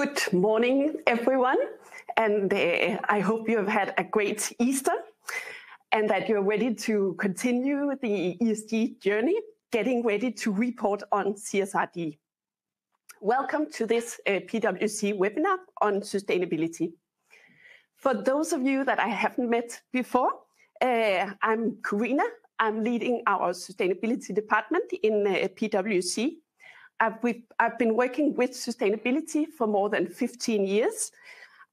Good morning, everyone, and I hope you have had a great Easter and that you're ready to continue the ESG journey, getting ready to report on CSRD. Welcome to this uh, PwC webinar on sustainability. For those of you that I haven't met before, uh, I'm Corina. I'm leading our sustainability department in uh, PwC. I've been working with sustainability for more than 15 years.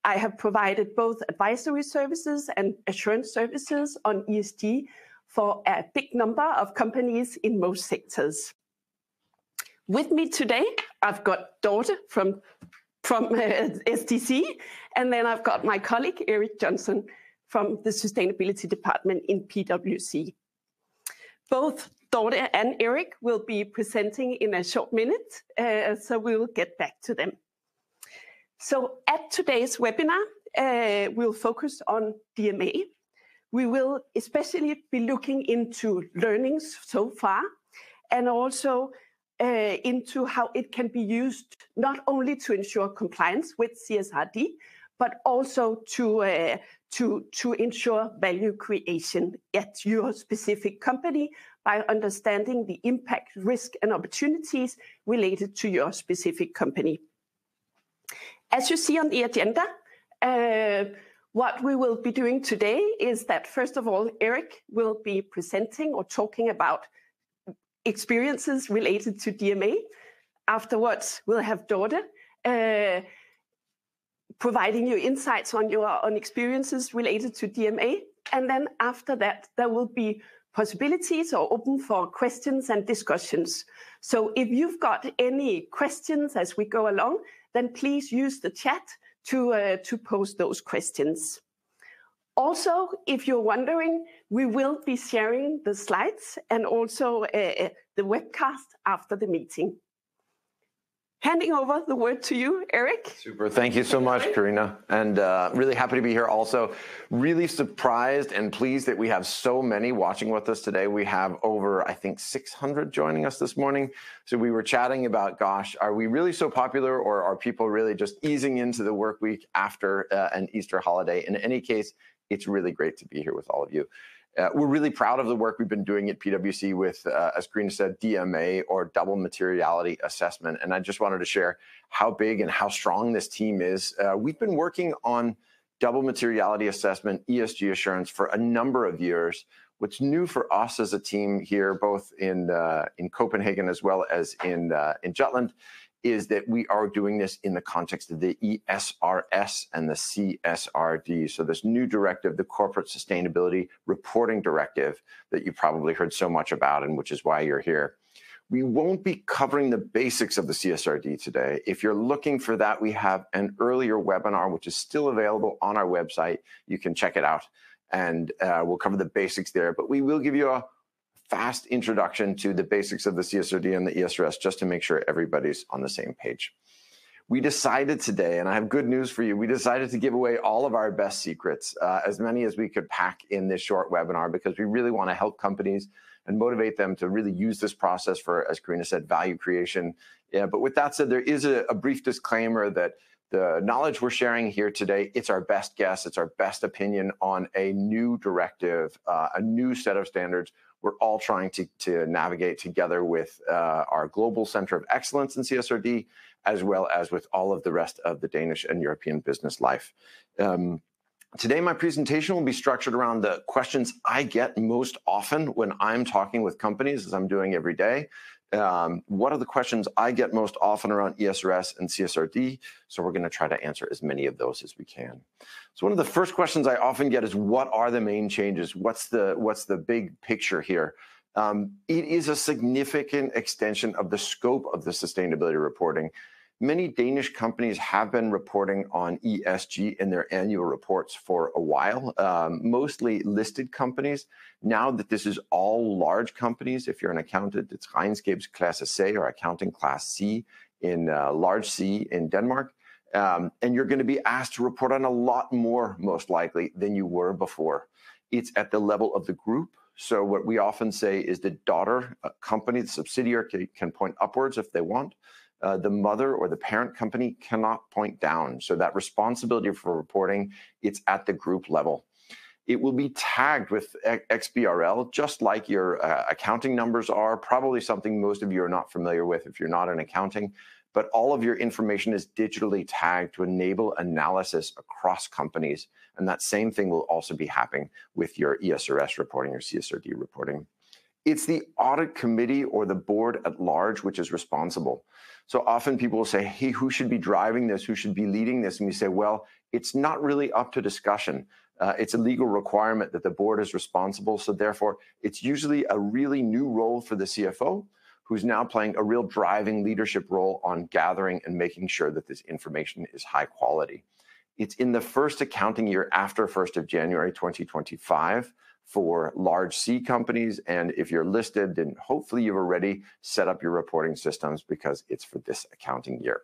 I have provided both advisory services and assurance services on ESG for a big number of companies in most sectors. With me today, I've got Dorte from from SDC, and then I've got my colleague, Eric Johnson, from the sustainability department in PwC. Both Dorte and Erik will be presenting in a short minute, uh, so we'll get back to them. So at today's webinar, uh, we'll focus on DMA. We will especially be looking into learnings so far and also uh, into how it can be used not only to ensure compliance with CSRD, but also to uh, to to ensure value creation at your specific company by understanding the impact, risk, and opportunities related to your specific company. As you see on the agenda, uh, what we will be doing today is that, first of all, Eric will be presenting or talking about experiences related to DMA. Afterwards, we'll have Dorte uh, providing you insights on your own experiences related to DMA. And then after that, there will be possibilities or open for questions and discussions. So if you've got any questions as we go along, then please use the chat to uh, to post those questions. Also, if you're wondering, we will be sharing the slides and also uh, uh, the webcast after the meeting. Handing over the word to you, Eric. Super. Thank you so much, Corina. Uh, really happy to be here also. Really surprised and pleased that we have so many watching with us today. We have over, I think, 600 joining us this morning. So we were chatting about, gosh, are we really so popular or are people really just easing into the work week after uh, an Easter holiday? In any case, it's really great to be here with all of you. Uh, we're really proud of the work we've been doing at PwC with, uh, as Corina said, DMA or double materiality assessment. And I just wanted to share how big and how strong this team is. Uh, we've been working on double materiality assessment, ESG assurance for a number of years. What's new for us as a team here, both in in Copenhagen as well as in in Jutland, is that we are doing this in the context of the ESRS and the CSRD. So, this new directive, the Corporate Sustainability Reporting Directive that you probably heard so much about and which is why you're here. We won't be covering the basics of the CSRD today. If you're looking for that, we have an earlier webinar, which is still available on our website. You can check it out and uh, we'll cover the basics there. But we will give you a fast introduction to the basics of the CSRD and the ESRS just to make sure everybody's on the same page. We decided today, and I have good news for you, we decided to give away all of our best secrets, uh, as many as we could pack in this short webinar because we really want to help companies and motivate them to really use this process for, as Karina said, value creation. Yeah, but with that said, there is a brief disclaimer that the knowledge we're sharing here today, it's our best guess, it's our best opinion on a new directive, uh, a new set of standards we're all trying to navigate together with uh, our global center of excellence in CSRD, as well as with all of the rest of the Danish and European business life. Um, today, my presentation will be structured around the questions I get most often when I'm talking with companies, as I'm doing every day. Um, what are the questions I get most often around ESRS and CSRD? So, we're going to try to answer as many of those as we can. One of the first questions I often get is, what are the main changes? What's the what's the big picture here? Um, it is a significant extension of the scope of the sustainability reporting. Many Danish companies have been reporting on ESG in their annual reports for a while, um, mostly listed companies. Now that this is all large companies, if you're an accountant, it's Regnskabsklasse A or accounting class C in uh, large C in Denmark. You're going to be asked to report on a lot more, most likely, than you were before. It's at the level of the group. So, what we often say is the daughter company, the subsidiary can point upwards if they want. uh, the mother or the parent company cannot point down. So that responsibility for reporting, it's at the group level. It will be tagged with XBRL, just like your uh, accounting numbers are, probably something most of you are not familiar with if you're not in accounting, but all of your information is digitally tagged to enable analysis across companies. And that same thing will also be happening with your ESRS reporting or CSRD reporting. It's the audit committee or the board at large which is responsible. So often people will say, hey, who should be driving this? Who should be leading this? And we say, well, it's not really up to discussion. Uh, it's a legal requirement that the board is responsible. So therefore, it's usually a really new role for the CFO who's now playing a real driving leadership role on gathering and making sure that this information is high quality. It's in the first accounting year after 1st of January 2025 for large C companies. And if you're listed, then hopefully you've already set up your reporting systems because it's for this accounting year.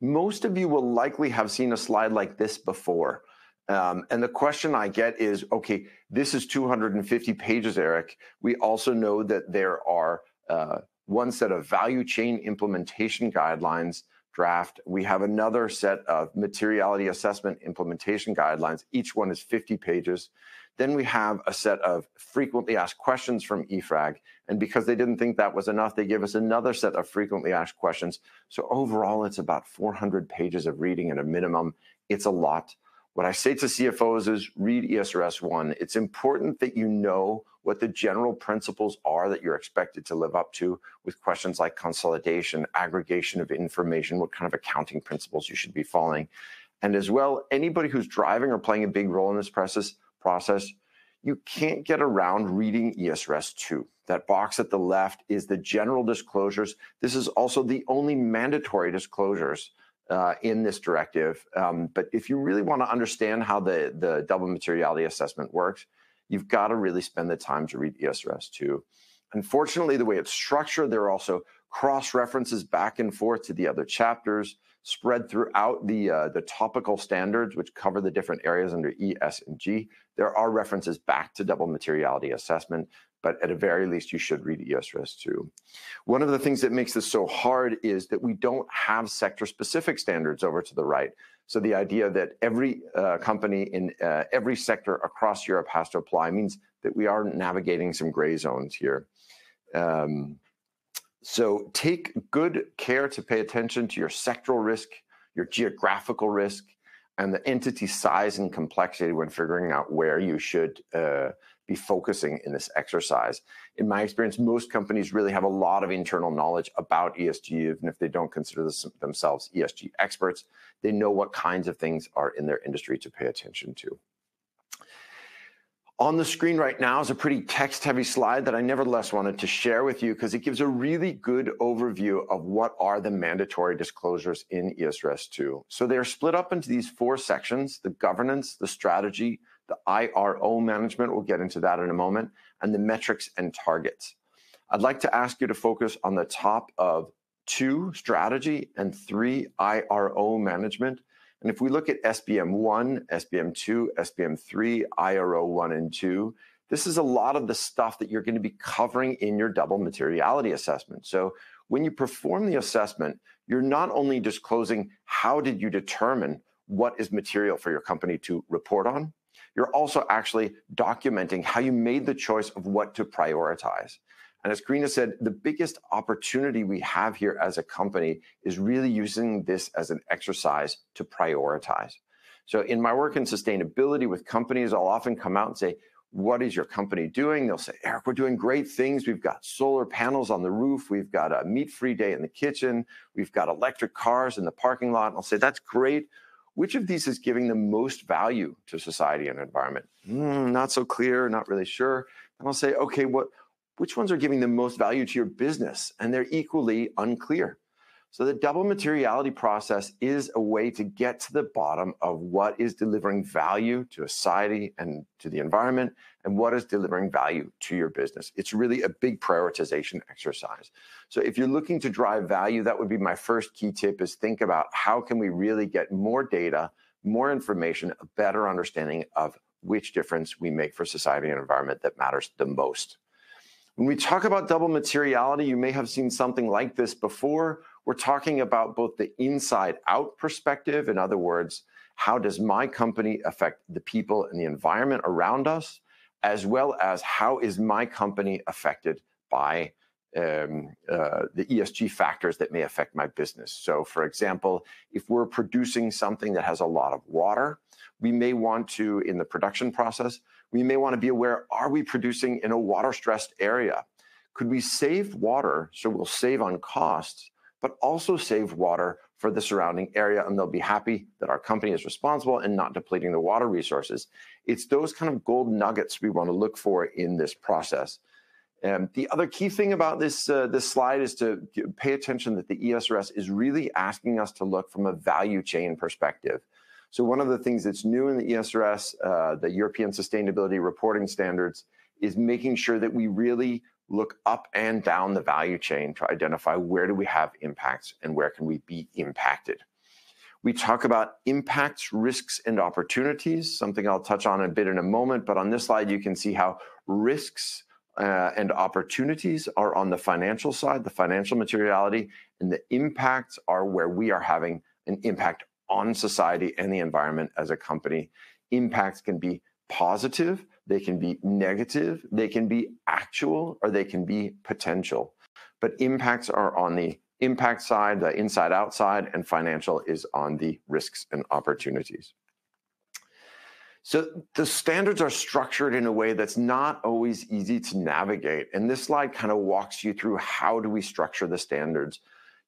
Most of you will likely have seen a slide like this before. Um, and the question I get is, okay, this is 250 pages, Eric. We also know that there are uh, one set of value chain implementation guidelines draft. We have another set of materiality assessment implementation guidelines. Each one is 50 pages. Then we have a set of frequently asked questions from EFRAG. And because they didn't think that was enough, they give us another set of frequently asked questions. So overall, it's about 400 pages of reading at a minimum. It's a lot. What I say to CFOs is read ESRS 1. It's important that you know what the general principles are that you're expected to live up to with questions like consolidation, aggregation of information, what kind of accounting principles you should be following. And as well, anybody who's driving or playing a big role in this process, process you can't get around reading ESRS 2. That box at the left is the general disclosures. This is also the only mandatory disclosures uh, in this directive. Um, but if you really want to understand how the, the double materiality assessment works, you've got to really spend the time to read ESRS 2. Unfortunately, the way it's structured, there are also cross references back and forth to the other chapters spread throughout the uh, the topical standards, which cover the different areas under E, S, and G. There are references back to double materiality assessment, but at a very least, you should read ESRS 2. One of the things that makes this so hard is that we don't have sector-specific standards over to the right. So the idea that every uh, company in uh, every sector across Europe has to apply means that we are navigating some gray zones here. Um, so take good care to pay attention to your sectoral risk, your geographical risk, and the entity size and complexity when figuring out where you should uh, be focusing in this exercise. In my experience, most companies really have a lot of internal knowledge about ESG, even if they don't consider themselves ESG experts. They know what kinds of things are in their industry to pay attention to. On the screen right now is a pretty text heavy slide that I nevertheless wanted to share with you because it gives a really good overview of what are the mandatory disclosures in ESRS 2. So they're split up into these four sections, the governance, the strategy, the IRO management, we'll get into that in a moment, and the metrics and targets. I'd like to ask you to focus on the top of two, strategy, and three, IRO management. And if we look at SBM 1, SBM 2, SBM 3, IRO 1 and 2, this is a lot of the stuff that you're going to be covering in your double materiality assessment. So when you perform the assessment, you're not only disclosing how did you determine what is material for your company to report on, you're also actually documenting how you made the choice of what to prioritize. And as Karina said, the biggest opportunity we have here as a company is really using this as an exercise to prioritize. So in my work in sustainability with companies, I'll often come out and say, what is your company doing? They'll say, Eric, we're doing great things. We've got solar panels on the roof. We've got a meat free day in the kitchen. We've got electric cars in the parking lot. And I'll say, that's great which of these is giving the most value to society and environment? Mm, not so clear, not really sure. And I'll say, okay, what, which ones are giving the most value to your business? And they're equally unclear. So the double materiality process is a way to get to the bottom of what is delivering value to society and to the environment and what is delivering value to your business. It's really a big prioritization exercise. So if you're looking to drive value, that would be my first key tip is think about how can we really get more data, more information, a better understanding of which difference we make for society and environment that matters the most. When we talk about double materiality, you may have seen something like this before we're talking about both the inside-out perspective, in other words, how does my company affect the people and the environment around us, as well as how is my company affected by um, uh, the ESG factors that may affect my business. So, for example, if we're producing something that has a lot of water, we may want to, in the production process, we may want to be aware, are we producing in a water-stressed area? Could we save water so we'll save on costs, but also save water for the surrounding area, and they'll be happy that our company is responsible and not depleting the water resources? It's those kind of gold nuggets we want to look for in this process. And the other key thing about this uh, this slide is to pay attention that the ESRS is really asking us to look from a value chain perspective. So one of the things that's new in the ESRS, uh, the European Sustainability Reporting Standards, is making sure that we really look up and down the value chain to identify where do we have impacts and where can we be impacted. We talk about impacts, risks, and opportunities, something I'll touch on a bit in a moment. But on this slide, you can see how risks uh, and opportunities are on the financial side, the financial materiality, and the impacts are where we are having an impact on society and the environment as a company. Impacts can be positive, they can be negative, they can be actual, or they can be potential. But impacts are on the impact side, the inside outside, and financial is on the risks and opportunities. So the standards are structured in a way that's not always easy to navigate. And this slide kind of walks you through how do we structure the standards.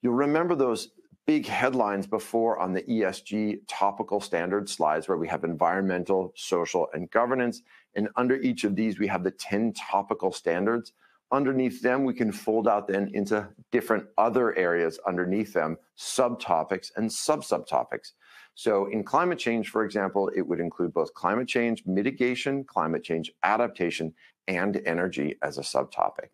You'll remember those big headlines before on the ESG topical standard slides where we have environmental, social, and governance. And under each of these, we have the 10 topical standards. Underneath them, we can fold out then into different other areas underneath them, subtopics and sub-subtopics. So, in climate change, for example, it would include both climate change mitigation, climate change adaptation, and energy as a subtopic.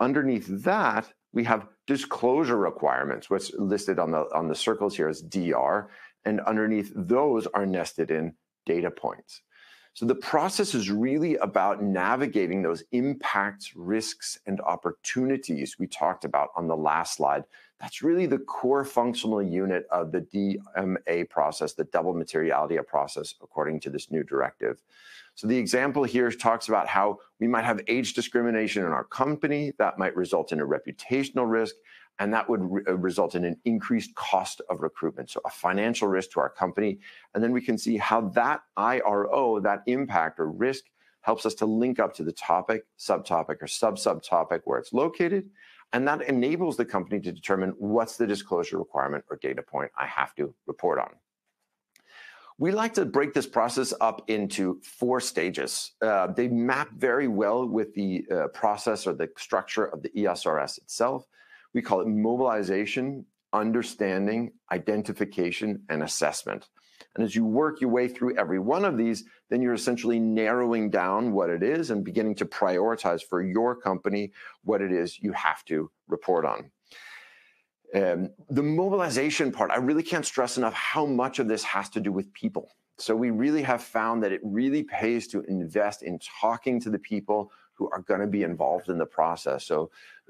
Underneath that, we have disclosure requirements, which are listed on the on the circles here as DR. And underneath those are nested in data points. So the process is really about navigating those impacts, risks, and opportunities we talked about on the last slide. That's really the core functional unit of the DMA process, the double materiality process, according to this new directive. So the example here talks about how we might have age discrimination in our company that might result in a reputational risk, and that would uh, result in an increased cost of recruitment, so a financial risk to our company. And then we can see how that IRO, that impact or risk, helps us to link up to the topic, subtopic, or sub-subtopic where it's located. And that enables the company to determine what's the disclosure requirement or data point I have to report on. We like to break this process up into four stages. Uh, they map very well with the uh, process or the structure of the ESRS itself. We call it mobilization, understanding, identification, and assessment. And as you work your way through every one of these, then you're essentially narrowing down what it is and beginning to prioritize for your company what it is you have to report on. Um, the mobilization part, I really can't stress enough how much of this has to do with people. So we really have found that it really pays to invest in talking to the people who are going to be involved in the process.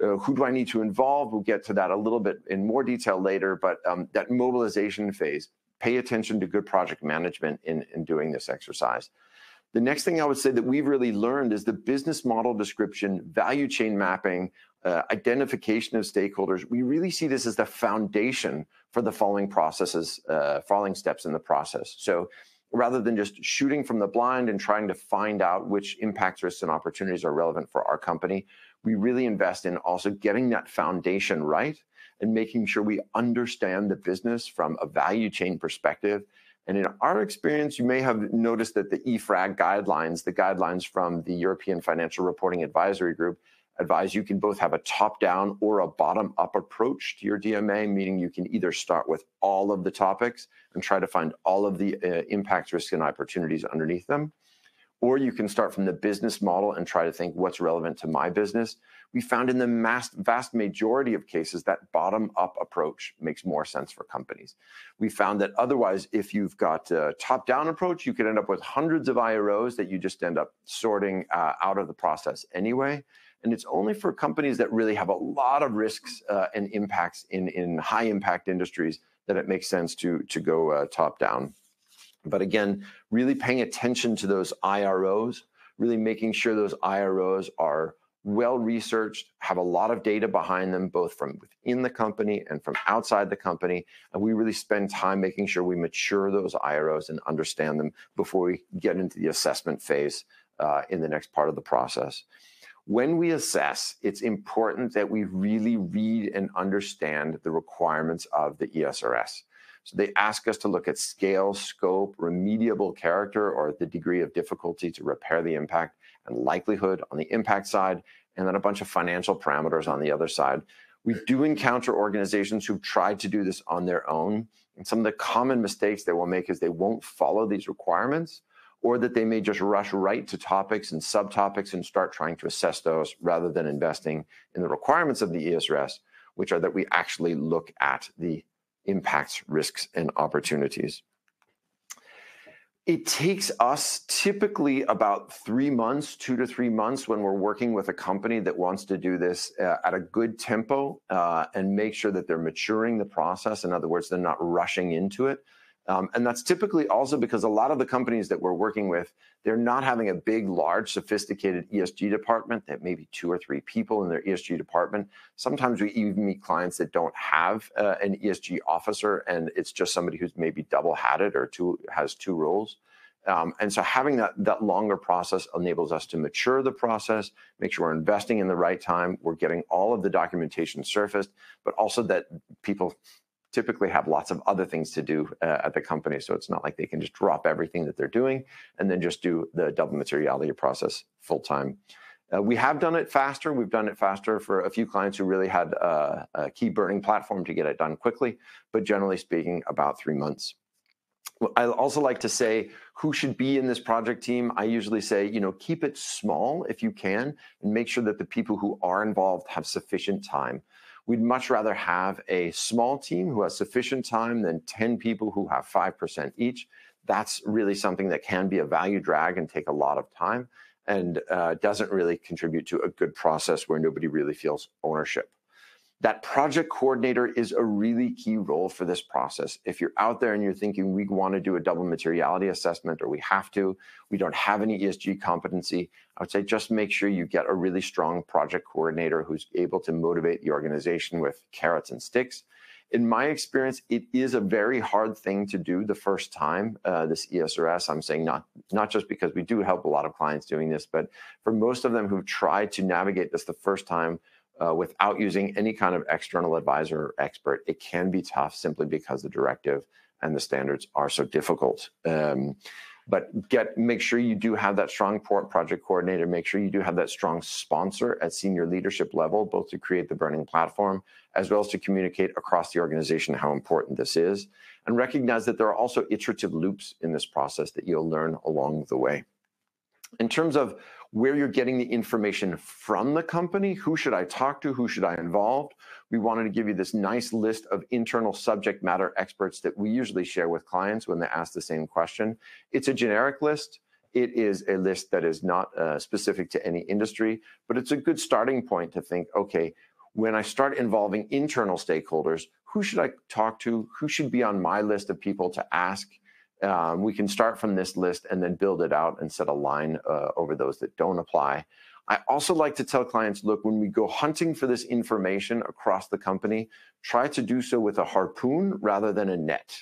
Uh, who do I need to involve? We'll get to that a little bit in more detail later. But um, that mobilization phase, pay attention to good project management in in doing this exercise. The next thing I would say that we've really learned is the business model description, value chain mapping, uh, identification of stakeholders. We really see this as the foundation for the following processes, uh, following steps in the process. So rather than just shooting from the blind and trying to find out which impacts, risks, and opportunities are relevant for our company, we really invest in also getting that foundation right and making sure we understand the business from a value chain perspective. And in our experience, you may have noticed that the EFRAG guidelines, the guidelines from the European Financial Reporting Advisory Group, advise you can both have a top-down or a bottom-up approach to your DMA, meaning you can either start with all of the topics and try to find all of the uh, impacts, risks, and opportunities underneath them, or you can start from the business model and try to think what's relevant to my business. We found in the vast majority of cases that bottom-up approach makes more sense for companies. We found that otherwise, if you've got a top-down approach, you could end up with hundreds of IROs that you just end up sorting out of the process anyway. and it's only for companies that really have a lot of risks uh, and impacts in, in high impact industries that it makes sense to, to go uh, top down. But again, really paying attention to those IROs, really making sure those IROs are well researched, have a lot of data behind them, both from within the company and from outside the company. And we really spend time making sure we mature those IROs and understand them before we get into the assessment phase uh, in the next part of the process. When we assess, it's important that we really read and understand the requirements of the ESRS. So they ask us to look at scale, scope, remediable character, or the degree of difficulty to repair the impact and likelihood on the impact side, and then a bunch of financial parameters on the other side. We do encounter organizations who've tried to do this on their own. And some of the common mistakes they will make is they won't follow these requirements, or that they may just rush right to topics and subtopics and start trying to assess those rather than investing in the requirements of the ESRS, which are that we actually look at the impacts, risks, and opportunities. It takes us typically about three months, two to three months, when we're working with a company that wants to do this uh, at a good tempo uh, and make sure that they're maturing the process. In other words, they're not rushing into it. Um, and that's typically also because a lot of the companies that we're working with, they're not having a big, large, sophisticated ESG department that maybe two or three people in their ESG department. Sometimes we even meet clients that don't have uh, an ESG officer and it's just somebody who's maybe double hatted or two has two roles. Um, and so having that, that longer process enables us to mature the process, make sure we're investing in the right time, we're getting all of the documentation surfaced, but also that people typically have lots of other things to do uh, at the company. So it's not like they can just drop everything that they're doing and then just do the double materiality process full time. Uh, we have done it faster. We've done it faster for a few clients who really had uh, a key burning platform to get it done quickly, but generally speaking, about three months. I also like to say who should be in this project team. I usually say, you know, keep it small if you can and make sure that the people who are involved have sufficient time. We'd much rather have a small team who has sufficient time than 10 people who have 5% each. That's really something that can be a value drag and take a lot of time and uh, doesn't really contribute to a good process where nobody really feels ownership that project coordinator is a really key role for this process. If you're out there and you're thinking we want to do a double materiality assessment or we have to, we don't have any ESG competency, I would say just make sure you get a really strong project coordinator who's able to motivate the organization with carrots and sticks. In my experience, it is a very hard thing to do the first time, uh, this ESRS. I'm saying not, not just because we do help a lot of clients doing this, but for most of them who've tried to navigate this the first time, uh, without using any kind of external advisor or expert, it can be tough simply because the directive and the standards are so difficult. Um, but get make sure you do have that strong port project coordinator. Make sure you do have that strong sponsor at senior leadership level, both to create the burning platform as well as to communicate across the organization how important this is, and recognize that there are also iterative loops in this process that you'll learn along the way. In terms of where you're getting the information from the company. Who should I talk to? Who should I involve? We wanted to give you this nice list of internal subject matter experts that we usually share with clients when they ask the same question. It's a generic list. It is a list that is not uh, specific to any industry, but it's a good starting point to think, okay, when I start involving internal stakeholders, who should I talk to? Who should be on my list of people to ask? Um, we can start from this list and then build it out and set a line uh, over those that don't apply. I also like to tell clients, look, when we go hunting for this information across the company, try to do so with a harpoon rather than a net.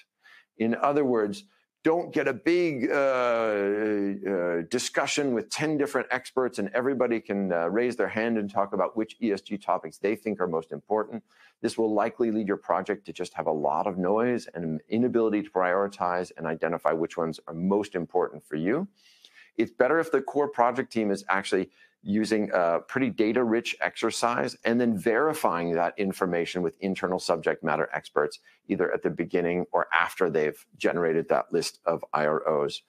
In other words, don't get a big uh, uh, discussion with 10 different experts and everybody can uh, raise their hand and talk about which ESG topics they think are most important. This will likely lead your project to just have a lot of noise and inability to prioritize and identify which ones are most important for you. It's better if the core project team is actually using a pretty data rich exercise and then verifying that information with internal subject matter experts, either at the beginning or after they've generated that list of IROs.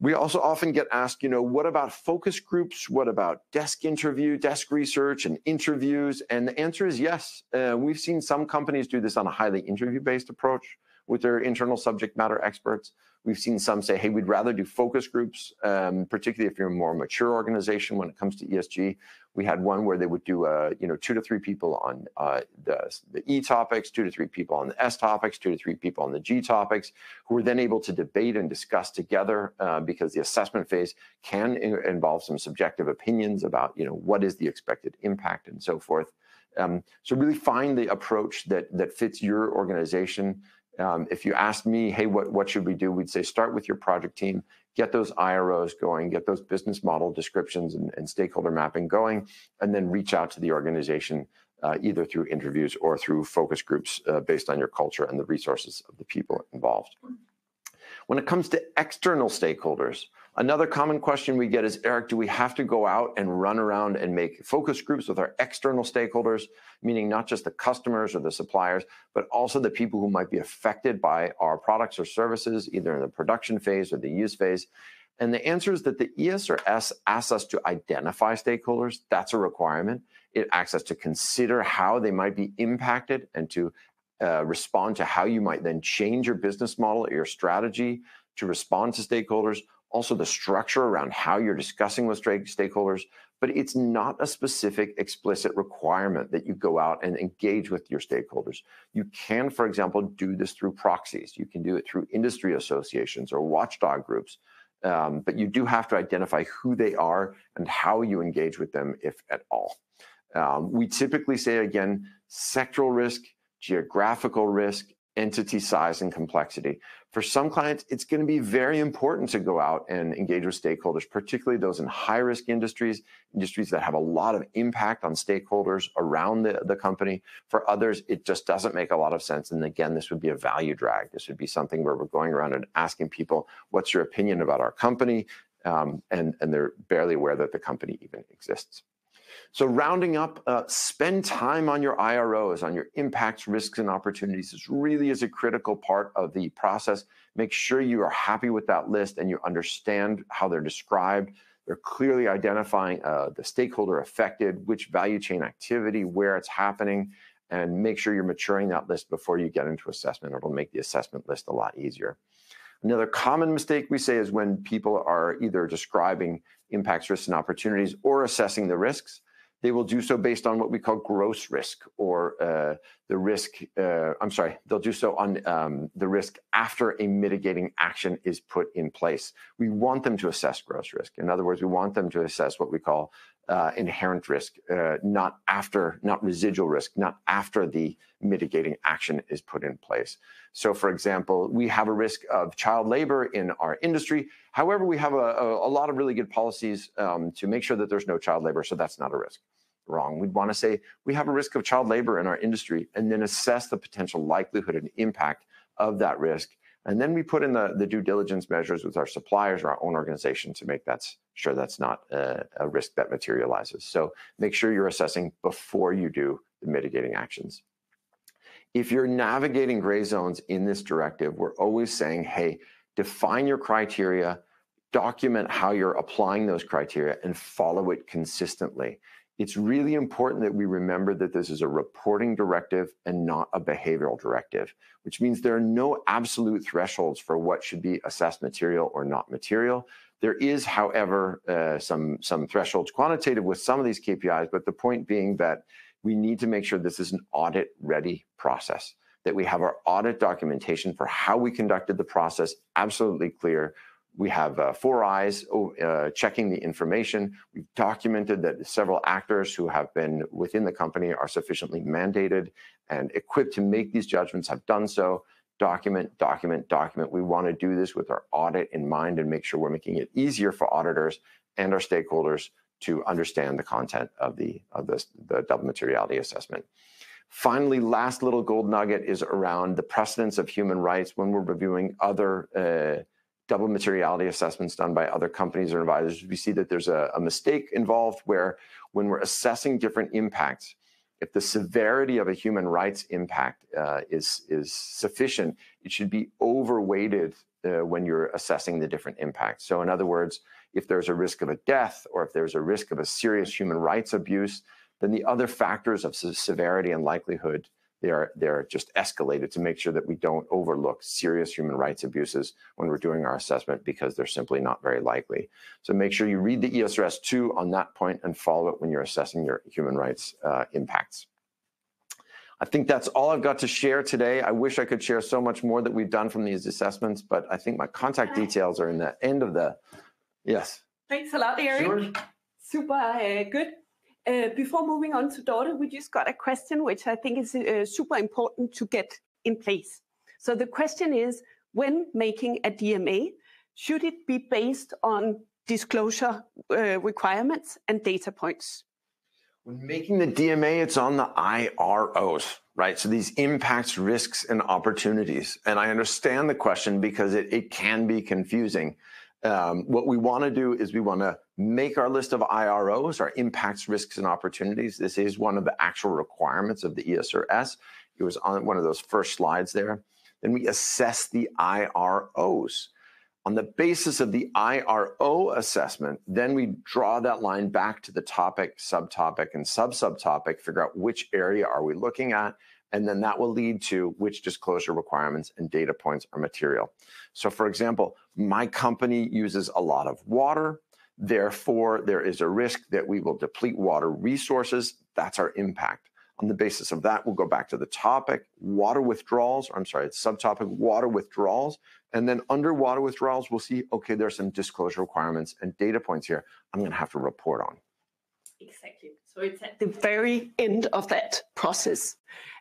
We also often get asked, you know, what about focus groups? What about desk interview, desk research, and interviews? And the answer is yes. Uh, we've seen some companies do this on a highly interview based approach. with their internal subject matter experts. We've seen some say, hey, we'd rather do focus groups, um, particularly if you're a more mature organization when it comes to ESG. We had one where they would do, uh, you know, two to three people on uh, the, the E topics, two to three people on the S topics, two to three people on the G topics, who were then able to debate and discuss together uh, because the assessment phase can involve some subjective opinions about, you know, what is the expected impact and so forth. Um, so really find the approach that that fits your organization um, if you asked me, hey, what, what should we do? We'd say start with your project team, get those IROs going, get those business model descriptions and, and stakeholder mapping going, and then reach out to the organization uh, either through interviews or through focus groups uh, based on your culture and the resources of the people involved. When it comes to external stakeholders, Another common question we get is, Eric, do we have to go out and run around and make focus groups with our external stakeholders, meaning not just the customers or the suppliers, but also the people who might be affected by our products or services, either in the production phase or the use phase? And the answer is that the ESRS asks us to identify stakeholders. That's a requirement. It asks us to consider how they might be impacted and to uh, respond to how you might then change your business model or your strategy to respond to stakeholders also the structure around how you're discussing with stakeholders, but it's not a specific explicit requirement that you go out and engage with your stakeholders. You can, for example, do this through proxies. You can do it through industry associations or watchdog groups, um, but you do have to identify who they are and how you engage with them, if at all. Um, we typically say, again, sectoral risk, geographical risk, entity size and complexity. For some clients, it's going to be very important to go out and engage with stakeholders, particularly those in high risk industries, industries that have a lot of impact on stakeholders around the, the company. For others, it just doesn't make a lot of sense. And again, this would be a value drag. This would be something where we're going around and asking people, what's your opinion about our company? Um, and, and they're barely aware that the company even exists. So rounding up, uh, spend time on your IROs, on your impacts, risks, and opportunities. This really is a critical part of the process. Make sure you are happy with that list and you understand how they're described. They're clearly identifying uh, the stakeholder affected, which value chain activity, where it's happening, and make sure you're maturing that list before you get into assessment. It'll make the assessment list a lot easier. Another common mistake we say is when people are either describing impacts, risks, and opportunities or assessing the risks they will do so based on what we call gross risk or uh, the risk. Uh, I'm sorry, they'll do so on um, the risk after a mitigating action is put in place. We want them to assess gross risk. In other words, we want them to assess what we call uh, inherent risk, uh, not after, not residual risk, not after the mitigating action is put in place. So, for example, we have a risk of child labor in our industry. However, we have a, a, a lot of really good policies um, to make sure that there's no child labor, so that's not a risk. Wrong. We'd want to say we have a risk of child labor in our industry and then assess the potential likelihood and impact of that risk and then we put in the, the due diligence measures with our suppliers or our own organization to make that sure that's not a, a risk that materializes. So make sure you're assessing before you do the mitigating actions. If you're navigating gray zones in this directive, we're always saying, hey, define your criteria, document how you're applying those criteria, and follow it consistently it's really important that we remember that this is a reporting directive and not a behavioral directive, which means there are no absolute thresholds for what should be assessed material or not material. There is, however, uh, some, some thresholds quantitative with some of these KPIs, but the point being that we need to make sure this is an audit ready process, that we have our audit documentation for how we conducted the process absolutely clear we have uh, four eyes oh, uh, checking the information. We've documented that several actors who have been within the company are sufficiently mandated and equipped to make these judgments have done so. Document, document, document. We want to do this with our audit in mind and make sure we're making it easier for auditors and our stakeholders to understand the content of the of this, the double materiality assessment. Finally, last little gold nugget is around the precedence of human rights when we're reviewing other uh, double materiality assessments done by other companies or advisors, we see that there's a, a mistake involved where when we're assessing different impacts, if the severity of a human rights impact uh, is, is sufficient, it should be overweighted uh, when you're assessing the different impacts. So in other words, if there's a risk of a death or if there's a risk of a serious human rights abuse, then the other factors of severity and likelihood they are they're just escalated to make sure that we don't overlook serious human rights abuses when we're doing our assessment because they're simply not very likely. So make sure you read the ESRS 2 on that point and follow it when you're assessing your human rights uh, impacts. I think that's all I've got to share today. I wish I could share so much more that we've done from these assessments, but I think my contact details are in the end of the, yes. Thanks a lot, Eric. Sure. Super uh, good. Uh, before moving on to Dorte, we just got a question which I think is uh, super important to get in place. So the question is, when making a DMA, should it be based on disclosure uh, requirements and data points? When making the DMA, it's on the IROs, right? So these impacts, risks, and opportunities. And I understand the question because it, it can be confusing. Um, what we want to do is we want to make our list of IROs, our impacts, risks, and opportunities. This is one of the actual requirements of the ESRS. It was on one of those first slides there. Then we assess the IROs. On the basis of the IRO assessment, then we draw that line back to the topic, subtopic, and sub-subtopic, figure out which area are we looking at, and then that will lead to which disclosure requirements and data points are material. So for example, my company uses a lot of water. Therefore, there is a risk that we will deplete water resources. That's our impact. On the basis of that, we'll go back to the topic, water withdrawals, or I'm sorry, it's subtopic, water withdrawals. And then under water withdrawals, we'll see, okay, there's some disclosure requirements and data points here I'm going to have to report on. Exactly. So it's at the very end of that process.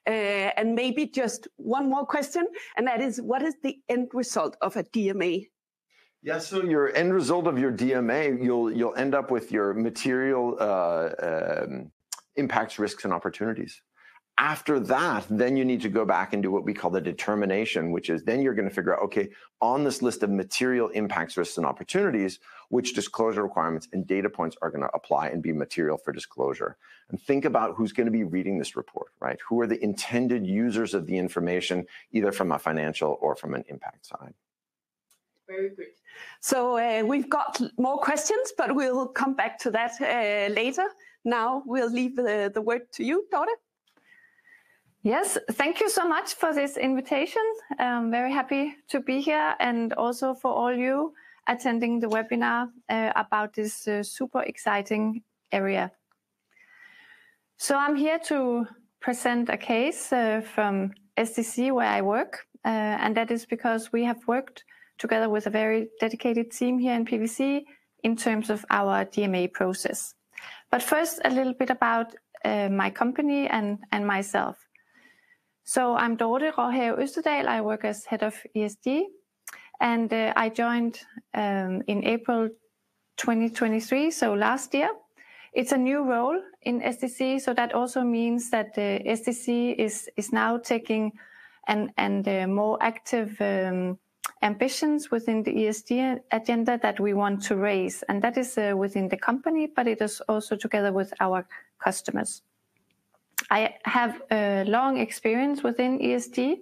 Uh, and maybe just one more question, and that is what is the end result of a DMA? Yeah, so your end result of your DMA, you'll you'll end up with your material uh, um, impacts, risks, and opportunities. After that, then you need to go back and do what we call the determination, which is then you're going to figure out, okay, on this list of material impacts, risks, and opportunities, which disclosure requirements and data points are going to apply and be material for disclosure. And think about who's going to be reading this report, right? Who are the intended users of the information, either from a financial or from an impact side. Very good. So uh, we've got more questions, but we'll come back to that uh, later. Now we'll leave the, the word to you, Dorte. Yes, thank you so much for this invitation. I'm very happy to be here and also for all you attending the webinar uh, about this uh, super exciting area. So I'm here to present a case uh, from SDC where I work, uh, and that is because we have worked together with a very dedicated team here in PwC in terms of our DMA process. But first, a little bit about uh, my company and, and myself. So I'm Dorte Råhave Østerdal. I work as head of ESG, and uh, I joined um, in April 2023, so last year. It's a new role in SDC, so that also means that the uh, SDC is is now taking and and uh, more active um, ambitions within the ESG agenda that we want to raise, and that is uh, within the company, but it is also together with our customers. I have a long experience within ESG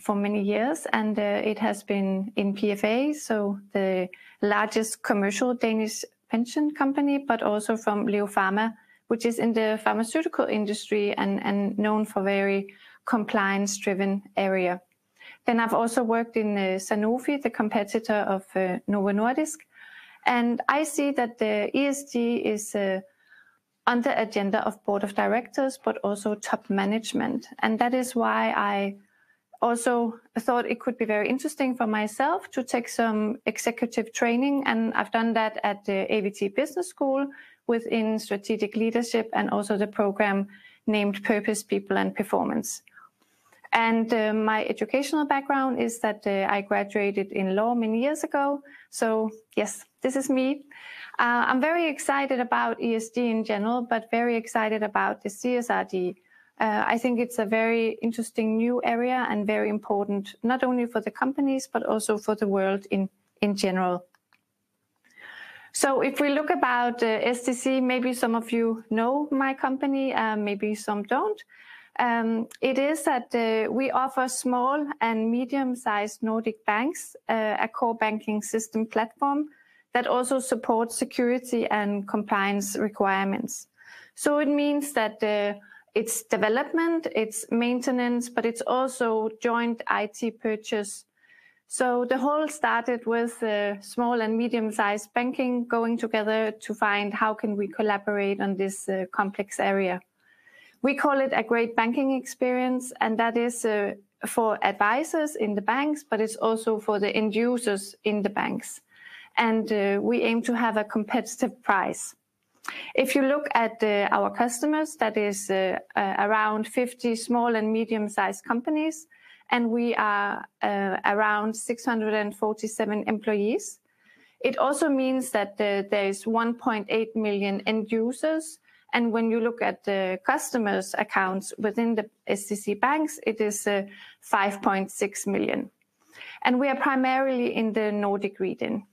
for many years, and uh, it has been in PFA, so the largest commercial Danish pension company, but also from Leo Pharma, which is in the pharmaceutical industry and, and known for very compliance-driven area. Then I've also worked in uh, Sanofi, the competitor of uh, Novo Nordisk, and I see that the ESG is uh, on the agenda of board of directors, but also top management. And that is why I also thought it could be very interesting for myself to take some executive training. And I've done that at the AVT Business School within strategic leadership and also the program named Purpose, People and Performance. And uh, my educational background is that uh, I graduated in law many years ago. So yes, this is me. Uh, I'm very excited about ESG in general, but very excited about the CSRD. Uh, I think it's a very interesting new area and very important, not only for the companies, but also for the world in, in general. So if we look about uh, SDC, maybe some of you know my company, uh, maybe some don't. Um, it is that uh, we offer small and medium-sized Nordic banks uh, a core banking system platform that also supports security and compliance requirements. So it means that uh, it's development, it's maintenance, but it's also joint IT purchase. So the whole started with uh, small and medium-sized banking going together to find how can we collaborate on this uh, complex area. We call it a great banking experience, and that is uh, for advisors in the banks, but it's also for the end users in the banks. And uh, we aim to have a competitive price. If you look at uh, our customers, that is uh, uh, around 50 small and medium-sized companies, and we are uh, around 647 employees. It also means that there is 1.8 million end users, and when you look at the customers' accounts within the SDC banks, it is uh, 5.6 million. And we are primarily in the Nordic region.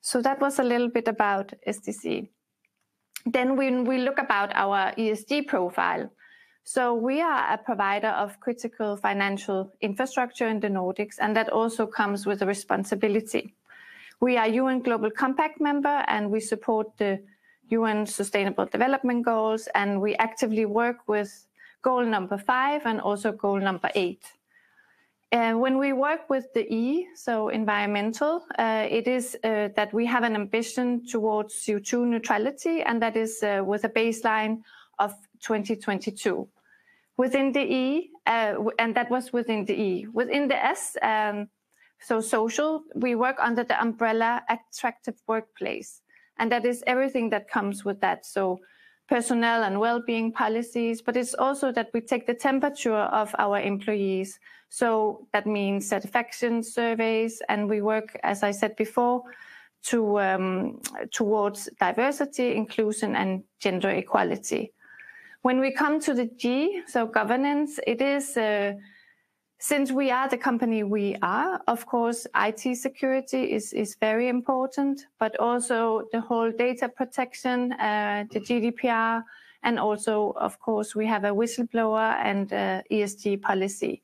So that was a little bit about SDC. Then when we look about our ESG profile, so we are a provider of critical financial infrastructure in the Nordics, and that also comes with a responsibility. We are UN Global Compact member, and we support the UN Sustainable Development Goals, and we actively work with goal number five and also goal number eight. Uh, when we work with the E, so environmental, uh, it is uh, that we have an ambition towards CO2 neutrality, and that is uh, with a baseline of 2022. Within the E, uh, and that was within the E. Within the S, um, so social, we work under the umbrella attractive workplace, and that is everything that comes with that. So personnel and well-being policies, but it's also that we take the temperature of our employees. So that means satisfaction surveys, and we work, as I said before, to um, towards diversity, inclusion, and gender equality. When we come to the G, so governance, it is uh, since we are the company we are, of course, IT security is, is very important, but also the whole data protection, uh, the GDPR, and also, of course, we have a whistleblower and uh, ESG policy.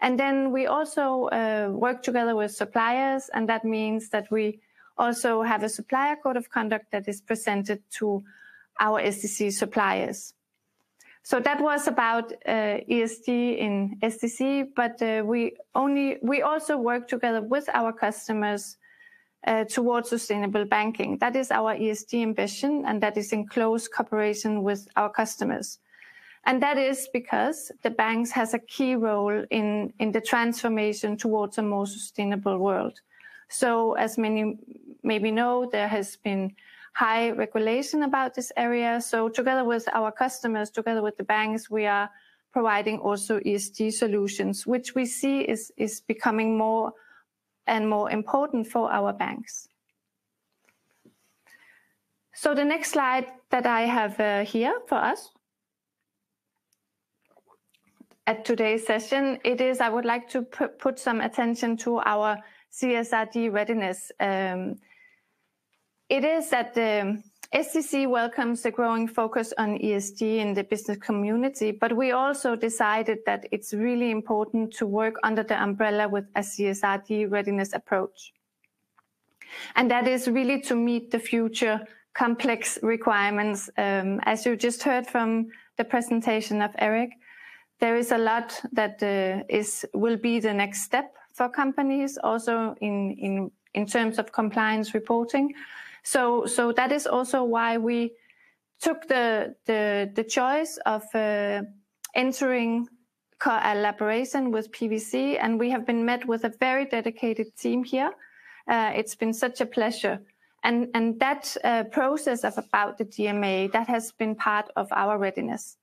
And then we also uh, work together with suppliers, and that means that we also have a supplier code of conduct that is presented to our SDC suppliers. So that was about uh, ESG in SDC, but uh, we only we also work together with our customers uh, towards sustainable banking. That is our ESG ambition, and that is in close cooperation with our customers. And that is because the banks has a key role in, in the transformation towards a more sustainable world. So as many maybe know, there has been high regulation about this area. So together with our customers, together with the banks, we are providing also ESG solutions, which we see is, is becoming more and more important for our banks. So the next slide that I have uh, here for us at today's session, it is I would like to put some attention to our CSRD readiness. Um, it is that the SDC welcomes the growing focus on ESG in the business community, but we also decided that it's really important to work under the umbrella with a CSRD readiness approach. And that is really to meet the future complex requirements. Um, as you just heard from the presentation of Eric, there is a lot that uh, is will be the next step for companies also in, in, in terms of compliance reporting. So, so that is also why we took the the, the choice of uh, entering collaboration with PwC, and we have been met with a very dedicated team here. Uh, it's been such a pleasure. And, and that uh, process of about the DMA, that has been part of our readiness.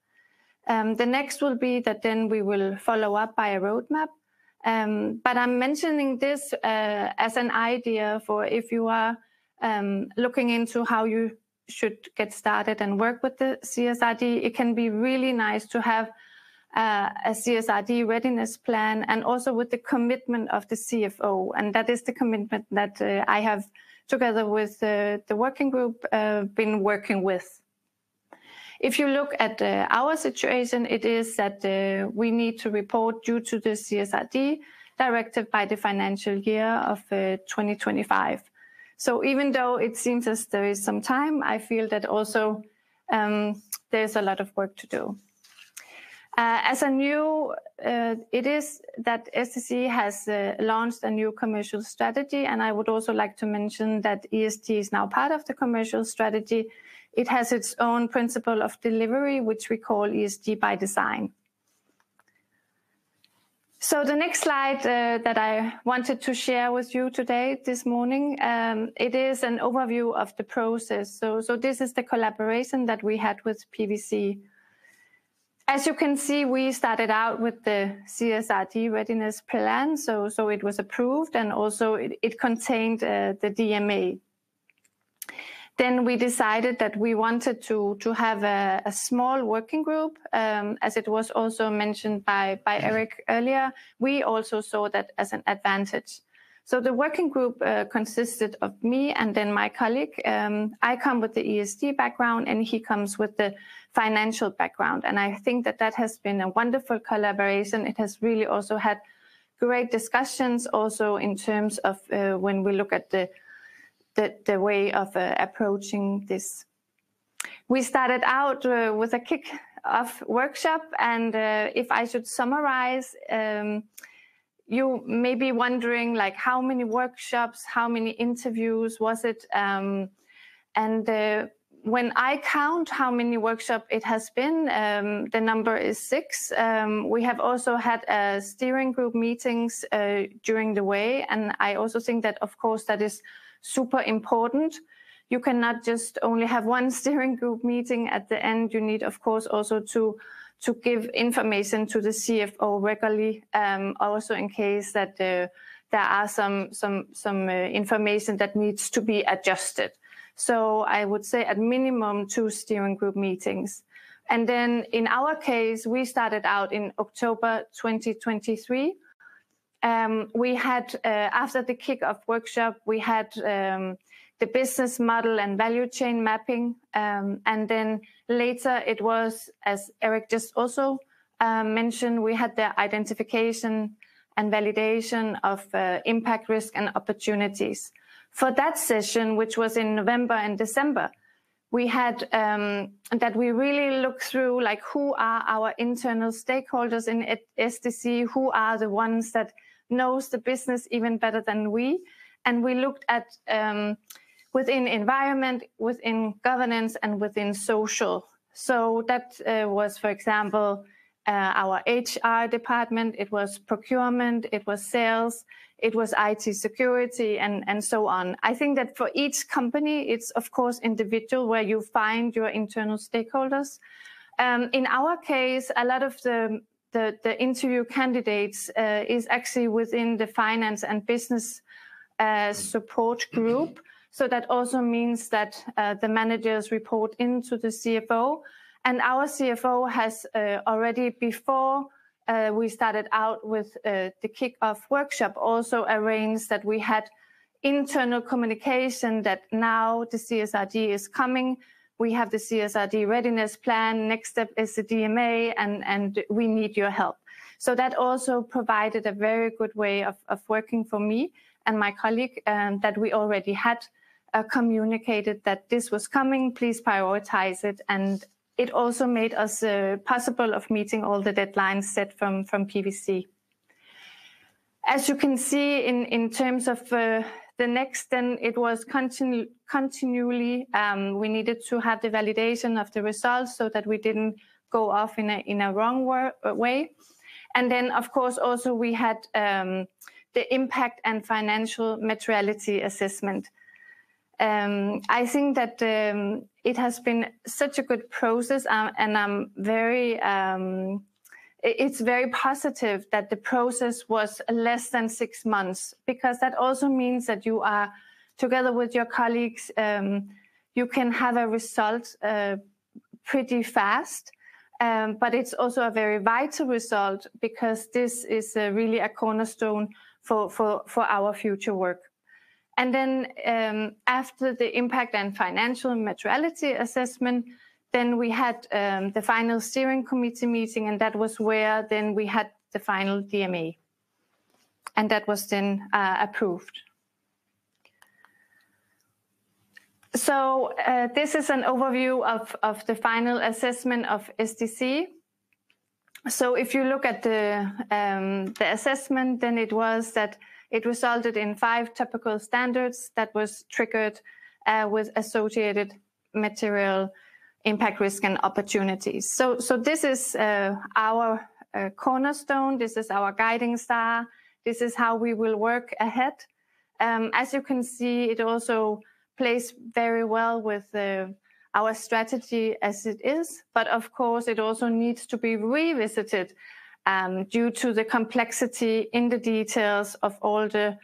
Um, the next will be that then we will follow up by a roadmap. Um, but I'm mentioning this uh, as an idea for if you are um, looking into how you should get started and work with the CSRD, it can be really nice to have uh, a CSRD readiness plan and also with the commitment of the CFO. And that is the commitment that uh, I have, together with uh, the working group, uh, been working with. If you look at uh, our situation, it is that uh, we need to report due to the CSRD directive by the financial year of 2025. So even though it seems as there is some time, I feel that also um, there's a lot of work to do. Uh, as a new, uh, it is that SDC has uh, launched a new commercial strategy, and I would also like to mention that ESG is now part of the commercial strategy. It has its own principle of delivery, which we call ESG by design. So the next slide uh, that I wanted to share with you today, this morning, um, it is an overview of the process. So, so this is the collaboration that we had with PwC. As you can see, we started out with the CSRD readiness plan. So, so it was approved, and also it contained uh, the DMA. Then we decided that we wanted to to have a small working group, um, as it was also mentioned by by mm-hmm. Eric earlier. We also saw that as an advantage. So the working group uh, consisted of me and then my colleague. Um, I come with the ESG background, and he comes with the financial background. And I think that that has been a wonderful collaboration. It has really also had great discussions also in terms of uh, when we look at the way of uh, approaching this. We started out uh, with a kick-off workshop, and uh, if I should summarize, um, you may be wondering like how many workshops, how many interviews was it? Um, and when I count how many workshops it has been, um, the number is six. Um, we have also had steering group meetings during the way, and I also think that, of course, that is super important. You cannot just only have one steering group meeting at the end. You need, of course, also to to give information to the CFO regularly, also in case that there are some some some uh, information that needs to be adjusted. So I would say at minimum two steering group meetings. And then in our case, we started out in October 2023. Um, we had, uh, after the kick-off workshop, we had um, the business model and value chain mapping. Um, and then later, it was, as Eric just also uh, mentioned, we had the identification and validation of uh, impact, risk, and opportunities. For that session, which was in November and December, we had um, that we really looked through like who are our internal stakeholders in SDC, who are the ones that know the business even better than we. And we looked at um, within environment, within governance, and within social. So that uh, was, for example, uh, our HR department. It was procurement. It was sales. It was IT security, and so on. I think that for each company, it's, of course, individual where you find your internal stakeholders. Um, in our case, a lot of the interview candidates uh, is actually within the finance and business uh, support group. So that also means that uh, the managers report into the CFO. And our CFO has already, before we started out with the kick-off workshop, also arranged that we had internal communication that now the CSRD is coming. We have the CSRD readiness plan. Next step is the DMA, and and we need your help. So that also provided a very good way of of working for me and my colleague um, that we already had uh, communicated that this was coming. Please prioritize it. And it also made us uh, possible of meeting all the deadlines set from from PwC. As you can see in terms of uh, the next, then it was continually um, we needed to have the validation of the results so that we did not go off in a wrong way. And then of course, also we had um, the impact and financial materiality assessment. Um, I think that it has been such a good process, uh, and it's very positive that the process was less than six months because that also means that you are together with your colleagues, um, you can have a result uh, pretty fast. Um, but It is also a very vital result because this is uh, really a cornerstone for for our future work. And then um, after the impact and financial materiality assessment, we had the final steering committee meeting, and that was where then we had the final DMA. And that was then approved. So this is an overview of the final assessment of SDC. so if you look at the um, the assessment, then it was that it resulted in five topical standards that was triggered uh, with associated material impact risk and opportunities. So so this is uh, our uh, cornerstone. This is our guiding star. This is how we will work ahead. Um, as you can see, it also plays very well with our strategy as it is, but of course, it also needs to be revisited um, due to the complexity in the details of all the,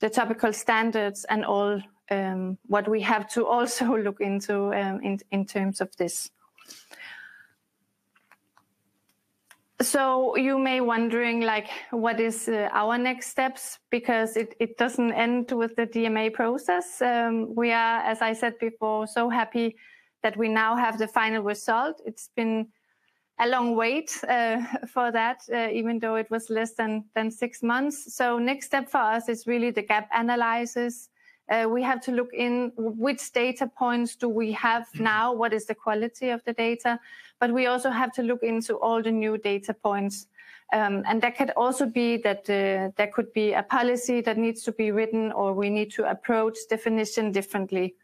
the topical standards and all um, what we have to also look into um, in, in terms of this. So you may wondering like what is uh, our next steps because it, it doesn't end with the DMA process. Um, we are, as I said before, so happy that we now have the final result. It's been a long wait uh, for that, uh, even though it was less than, than six months. So next step for us is really the gap analysis. Uh, we have to look in which data points do we have now? What is the quality of the data? But we also have to look into all the new data points. Um, and that could also be that uh, there could be a policy that needs to be written or we need to approach definition differently.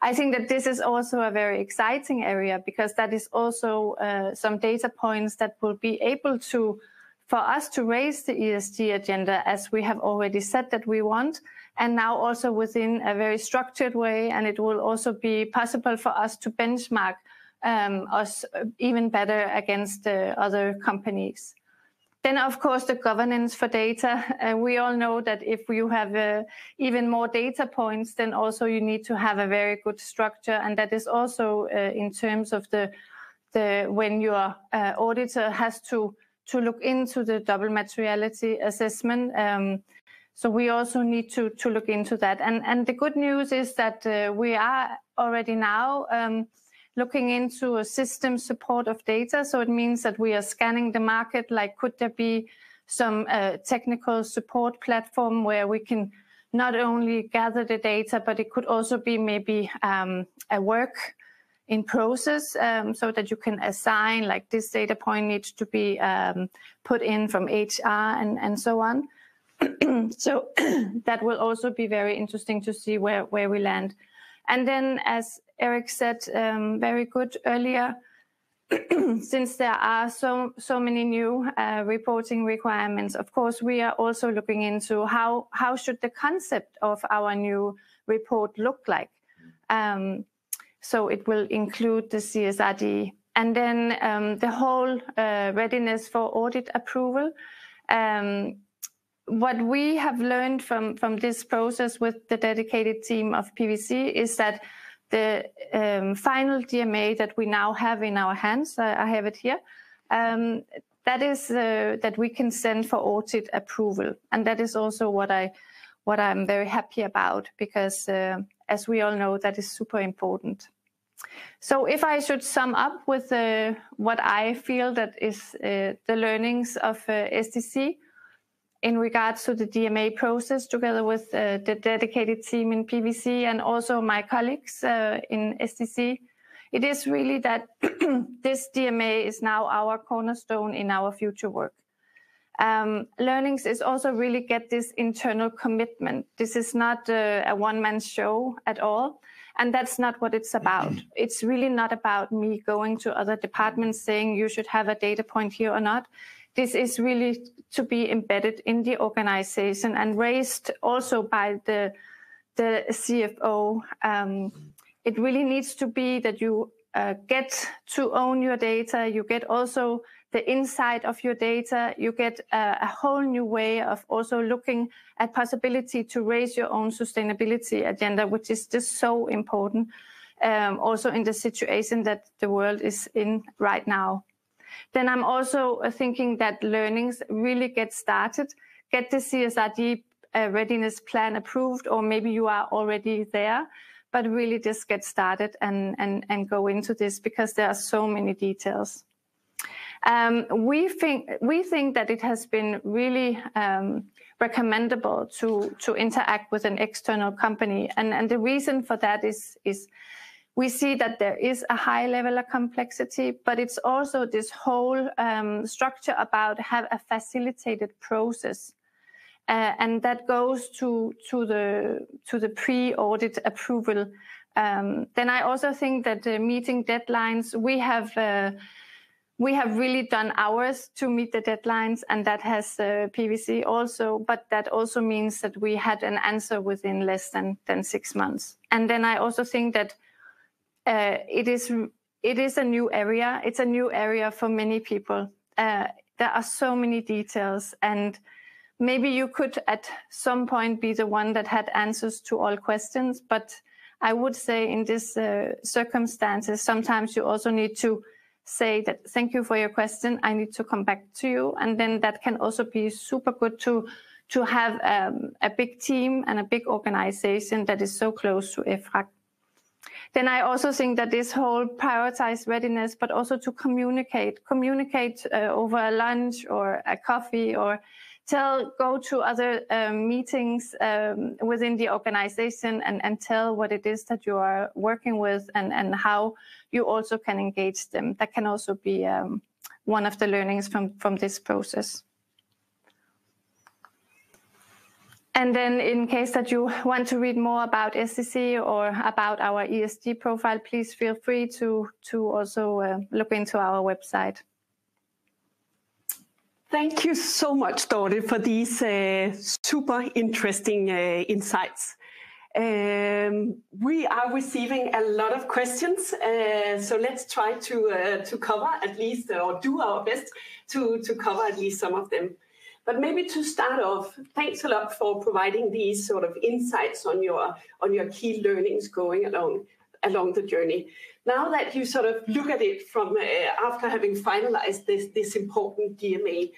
I think that this is also a very exciting area because that is also uh, some data points that will be able to, for us to raise the ESG agenda as we have already said that we want, and now also within a very structured way. And it will also be possible for us to benchmark um, us even better against uh, other companies. Then, of course, the governance for data. Uh, we all know that if you have uh, even more data points, then also you need to have a very good structure. And that is also uh, in terms of the, the when your uh, auditor has to, to look into the double materiality assessment. Um, so we also need to, to look into that. And, and the good news is that uh, we are already now um, looking into a system support of data. So it means that we are scanning the market, like could there be some uh, technical support platform where we can not only gather the data, but it could also be maybe um, a work in process um, so that you can assign like this data point needs to be um, put in from HR and, and so on. so that will also be very interesting to see where, where we land. And then, as Eric said um, very good earlier, since there are so so many new uh, reporting requirements, of course, we are also looking into how how should the concept of our new report look like. Um, so it will include the CSRD, and then um, the whole uh, readiness for audit approval. Um, what we have learned from from this process with the dedicated team of PwC is that the um, final DMA that we now have in our hands, I have it here, um, that is uh, that we can send for audit approval, and that is also what I what I'm very happy about because, uh, as we all know, that is super important. So, if I should sum up with uh, what I feel that is uh, the learnings of uh, SDC, in regards to the DMA process together with uh, the dedicated team in PwC and also my colleagues uh, in SDC. It is really that this DMA is now our cornerstone in our future work. Um, learnings is also really get this internal commitment. This is not a, a one-man show at all. And that's not what it's about. It's really not about me going to other departments saying you should have a data point here or not this is really to be embedded in the organization and raised also by the the CFO. Um, it really needs to be that you uh, get to own your data. You get also the insight of your data. You get a, a whole new way of also looking at possibility to raise your own sustainability agenda, which is just so important. Um, also in the situation that the world is in right now. Then I'm also uh, thinking that learnings really get started, get the CSRD uh, readiness plan approved, or maybe you are already there, but really just get started and, and, and go into this because there are so many details. Um, we think we think that it has been really um, recommendable to to interact with an external company, and and the reason for that is is we see that there is a high level of complexity, but it's also this whole um, structure about have a facilitated process. Uh, and that goes to, to the, to the pre-audit approval. Um, then I also think that the meeting deadlines, we have uh, we have really done ours to meet the deadlines, and that has uh, PwC also, but that also means that we had an answer within less than, than six months. And then I also think that uh, it is it is a new area. It's a new area for many people. Uh, there are so many details, and maybe you could at some point be the one that had answers to all questions. But I would say in these uh, circumstances, sometimes you also need to say that thank you for your question i need to come back to you and then that can also be super good to to have um, a big team and a big organization that is so close to EFRAG. Then I also think that this whole prioritized readiness, but also to communicate, communicate uh, over a lunch or a coffee or tell, go to other um, meetings um, within the organization and, and tell what it is that you are working with and, and how you also can engage them. That can also be um, one of the learnings from, from this process. And then in case that you want to read more about SDC or about our ESG profile, please feel free to, to also uh, look into our website. Thank you so much, Dorte, for these uh, super interesting uh, insights. Um, we are receiving a lot of questions, uh, so let's try to uh, to cover at least, or do our best to to cover at least some of them. But maybe to start off, thanks a lot for providing these sort of insights on your on your key learnings going along along the journey. Now that you sort of look at it from uh, after having finalized this, this important DMA,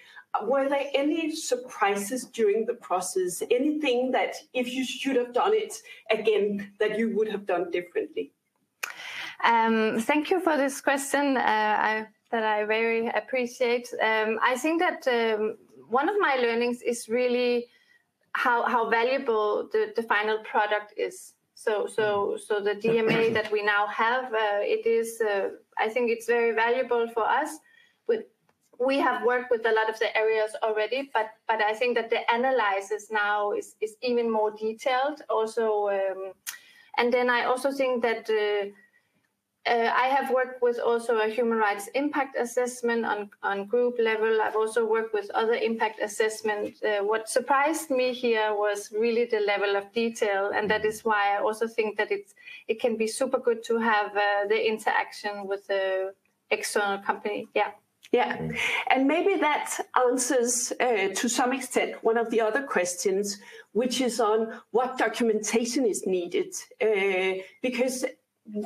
were there any surprises during the process? Anything that if you should have done it again, that you would have done differently? Um, thank you for this question uh, I, that I very appreciate. Um, I think that um, one of my learnings is really how, how valuable the, the final product is. So, so, so the DMA that we now have, uh, it is, uh, I think it's very valuable for us. With, we have worked with a lot of the areas already, but, but I think that the analysis now is, is even more detailed also. Um, and then I also think that uh, uh, I have worked with also a human rights impact assessment on, on group level. I've also worked with other impact assessment. Uh, what surprised me here was really the level of detail, and that is why I also think that it's it can be super good to have uh, the interaction with the external company. Yeah. Yeah, and maybe that answers uh, to some extent one of the other questions, which is on what documentation is needed. Uh, because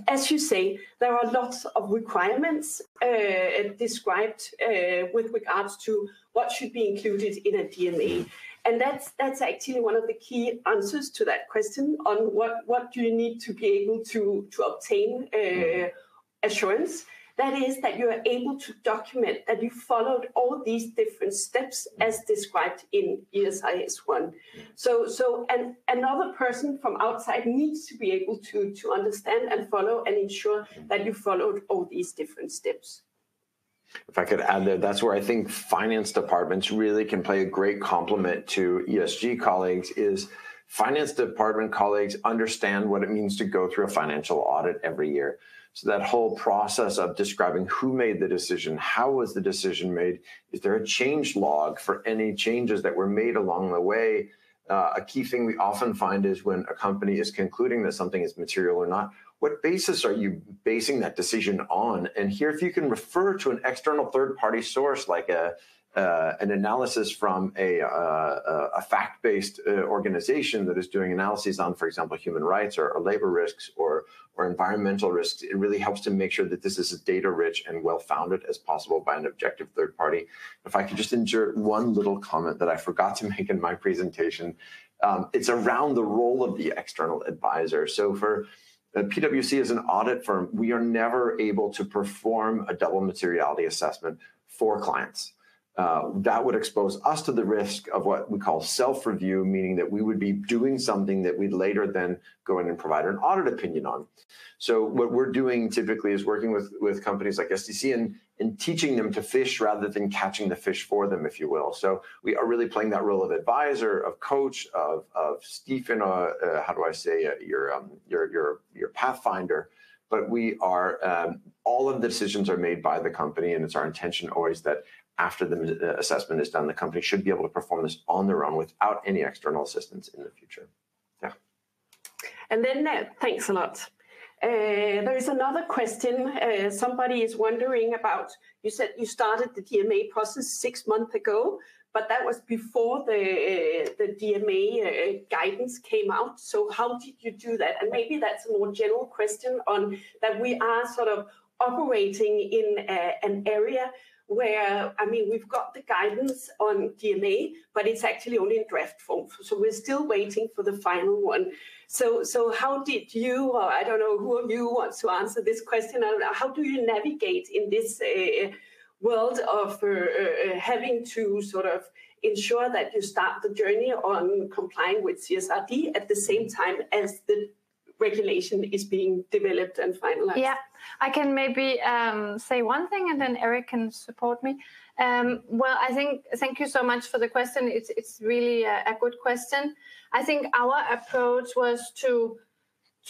as you say, there are lots of requirements uh, described uh, with regards to what should be included in a DMA. And that's that's actually one of the key answers to that question on what, what do you need to be able to, to obtain uh, assurance that is that you are able to document that you followed all these different steps as described in ESRS 1. So, so and another person from outside needs to be able to, to understand and follow and ensure that you followed all these different steps. If I could add there, that's where I think finance departments really can play a great complement to ESG colleagues is finance department colleagues understand what it means to go through a financial audit every year. So that whole process of describing who made the decision, how was the decision made, is there a change log for any changes that were made along the way? Uh, a key thing we often find is when a company is concluding that something is material or not, what basis are you basing that decision on? And here, if you can refer to an external third party source like a uh, an analysis from a, uh, a fact-based uh, organization that is doing analyses on, for example, human rights or, or, labor risks or, or environmental risks, it really helps to make sure that this is as data-rich and well-founded as possible by an objective third party. If I could just insert one little comment that I forgot to make in my presentation, um, it's around the role of the external advisor. So for uh, PwC as an audit firm, we are never able to perform a double materiality assessment for clients. Uh, that would expose us to the risk of what we call self-review, meaning that we would be doing something that we'd later then go in and provide an audit opinion on. So what we're doing typically is working with, with companies like SDC and, and teaching them to fish rather than catching the fish for them, if you will. So we are really playing that role of advisor, of coach, of, of Stephen, uh, uh, how do I say, uh, your, um, your, your, your pathfinder, but we are um, all of the decisions are made by the company and it's our intention always that after the assessment is done, the company should be able to perform this on their own without any external assistance in the future. Yeah. And then, uh, thanks a lot. Uh, there is another question. Uh, somebody is wondering about. You said you started the DMA process six months ago, but that was before the uh, the DMA uh, guidance came out. So how did you do that? And maybe that's a more general question on that we are sort of operating in uh, an area where, I mean, we've got the guidance on DMA, but it's actually only in draft form. So we're still waiting for the final one. So, so how did you, or I don't know who of you wants to answer this question, how do you navigate in this uh, world of uh, uh, having to sort of ensure that you start the journey on complying with CSRD at the same time as the regulation is being developed and finalized. Yeah, I can maybe um, say one thing and then Eric can support me. Um, well, I think thank you so much for the question. It's it's really a, a, good question. I think our approach was to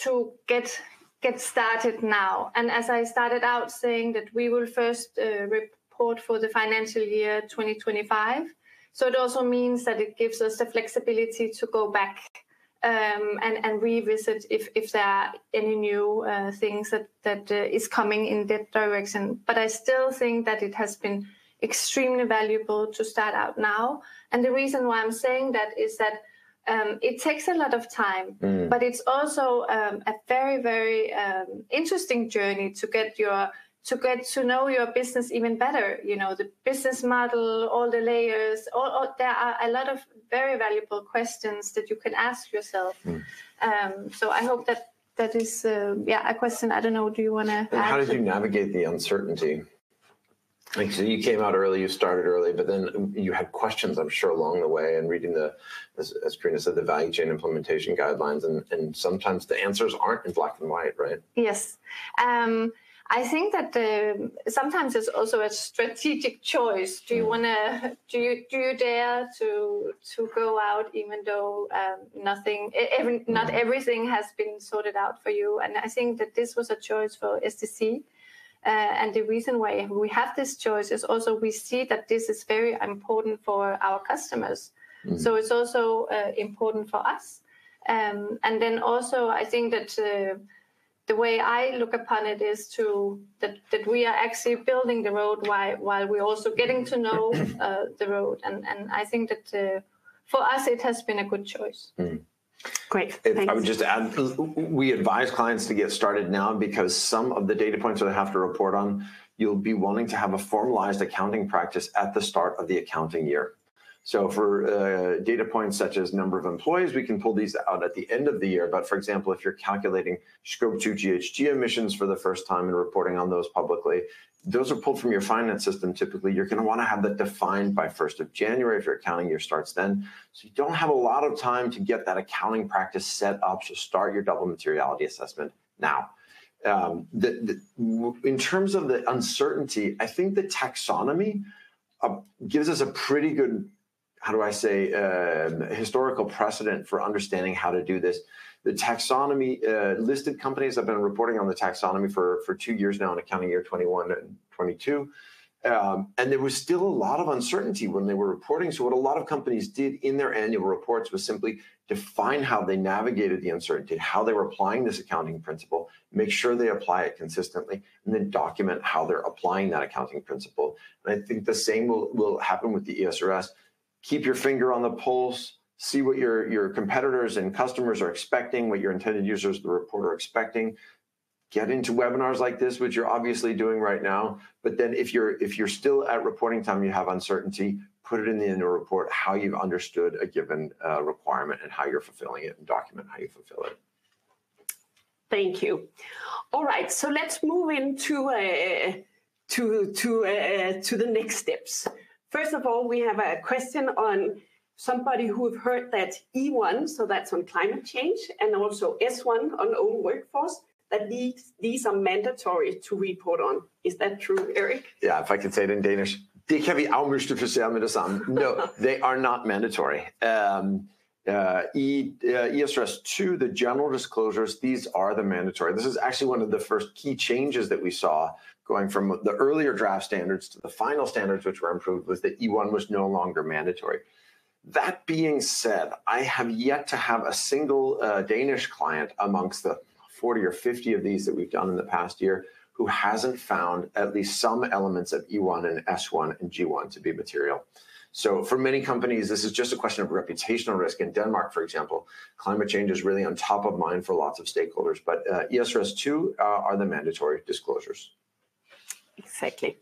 to get get started now. And as I started out saying that we will first uh, report for the financial year 2025. So it also means that it gives us the flexibility to go back um, and, and revisit if, if there are any new uh, things that, that uh, is coming in that direction. But I still think that it has been extremely valuable to start out now. And the reason why I'm saying that is that um, it takes a lot of time, mm. but it's also um, a very, very um, interesting journey to get your to get to know your business even better. You know, the business model, all the layers, all, all there are a lot of very valuable questions that you can ask yourself. Mm. Um, so I hope that that is, uh, yeah, a question. I don't know. Do you want to? How did you navigate the uncertainty? Like, so you came out early, you started early, but then you had questions, I'm sure, along the way, and reading the, as, as Karina said, the value chain implementation guidelines, and, and sometimes the answers aren't in black and white, right? Yes. Um, I think that sometimes it's also a strategic choice. Do you mm. want to? Do you do you dare to to go out even though um, nothing, every, not mm. everything has been sorted out for you? And I think that this was a choice for SDC. Uh, and the reason why we have this choice is also we see that this is very important for our customers. Mm. So it's also uh, important for us. Um, and then also I think that uh, the way I look upon it is to that, that we are actually building the road while while we're also getting to know uh, the road, and and I think that uh, for us it has been a good choice. Mm. Great. If I would just add, we advise clients to get started now because some of the data points that they have to report on, you'll be wanting to have a formalized accounting practice at the start of the accounting year. So for uh, data points such as number of employees, we can pull these out at the end of the year. But for example, if you're calculating scope 2 GHG emissions for the first time and reporting on those publicly, those are pulled from your finance system. Typically, you're going to want to have that defined by 1st of January if your accounting year starts then. So you don't have a lot of time to get that accounting practice set up. So start your double materiality assessment now. Um, the, the, in terms of the uncertainty, I think the taxonomy uh, gives us a pretty good how do I say, uh, historical precedent for understanding how to do this. The taxonomy, uh, listed companies have been reporting on the taxonomy for, for two years now in accounting year 21 and 22. Um, and there was still a lot of uncertainty when they were reporting. So, what a lot of companies did in their annual reports was simply define how they navigated the uncertainty, how they were applying this accounting principle, make sure they apply it consistently, and then document how they're applying that accounting principle. And I think the same will, will happen with the ESRS keep your finger on the pulse, see what your, your competitors and customers are expecting, what your intended users, the report, are expecting. Get into webinars like this, which you're obviously doing right now. But then if you're if you're still at reporting time, you have uncertainty, put it in the annual report how you've understood a given uh, requirement and how you're fulfilling it and document how you fulfill it. Thank you. All right, so let's move into uh, to to uh, to the next steps. First of all, we have a question on somebody who have heard that E1, so that's on climate change, and also S1 on own workforce, that these, these are mandatory to report on. Is that true, Eric? Yeah, if I could say it in Danish. Det kan vi afmystificere med det samme. No, they are not mandatory. Um, ESRS 2, the general disclosures, these are the mandatory. This is actually one of the first key changes that we saw going from the earlier draft standards to the final standards, which were improved, was that E1 was no longer mandatory. That being said, I have yet to have a single uh, Danish client amongst the 40 or 50 of these that we've done in the past year who hasn't found at least some elements of E1 and S1 and G1 to be material. So for many companies, this is just a question of reputational risk. In Denmark, for example, climate change is really on top of mind for lots of stakeholders, but uh, ESRS 2 uh, are the mandatory disclosures. Exactly.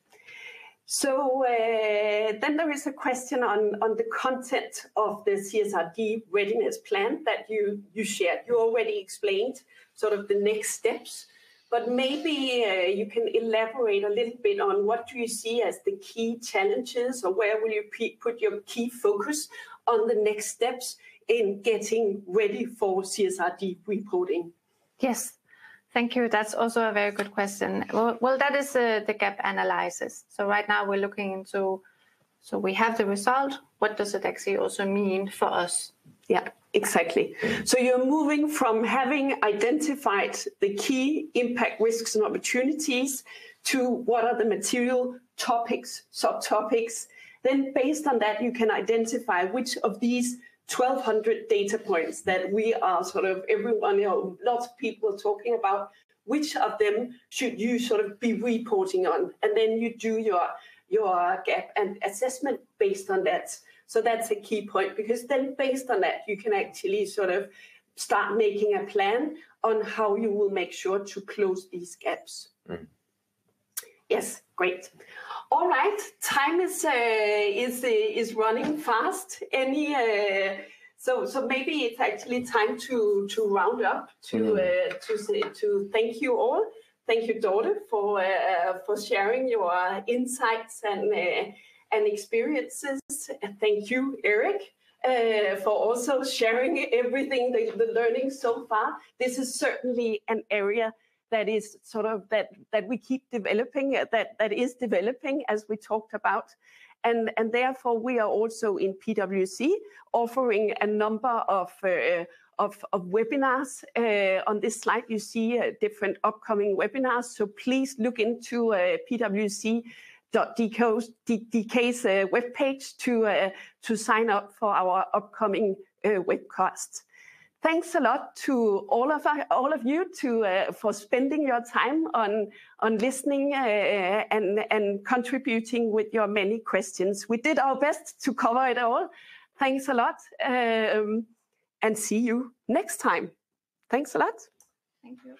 So uh, then there is a question on, on the content of the CSRD readiness plan that you, you shared. You already explained sort of the next steps, but maybe uh, you can elaborate a little bit on what do you see as the key challenges or where will you put your key focus on the next steps in getting ready for CSRD reporting? Yes, Thank you. That's also a very good question. Well, well that is uh, the gap analysis. So right now we're looking into, so we have the result. What does it actually also mean for us? Yeah, exactly. So you're moving from having identified the key impact risks and opportunities to what are the material topics, subtopics. Then based on that, you can identify which of these 1,200 data points that we are sort of everyone, you know, lots of people are talking about. Which of them should you sort of be reporting on? And then you do your your gap and assessment based on that. So that's a key point because then based on that, you can actually sort of start making a plan on how you will make sure to close these gaps. Mm. Yes, great. All right, time is uh, is uh, is running fast. Any uh, so so maybe it's actually time to to round up to mm. uh, to say, to thank you all. Thank you, Dorte, for uh, for sharing your insights and uh, and experiences. And thank you, Eric. Uh, for also sharing everything, the, the learning so far. This is certainly an area that is sort of that that we keep developing uh, that that is developing as we talked about and and therefore we are also in PwC offering a number of uh, of, of, webinars. Uh, on this slide, you see uh, different upcoming webinars. So please look into uh, pwc.dk's DK's, uh, webpage to, uh, to sign up for our upcoming webcasts thanks a lot to all of all of you to uh, for spending your time on on listening uh, and and contributing with your many questions. We did our best to cover it all. Thanks a lot, um, and see you next time. Thanks a lot. Thank you.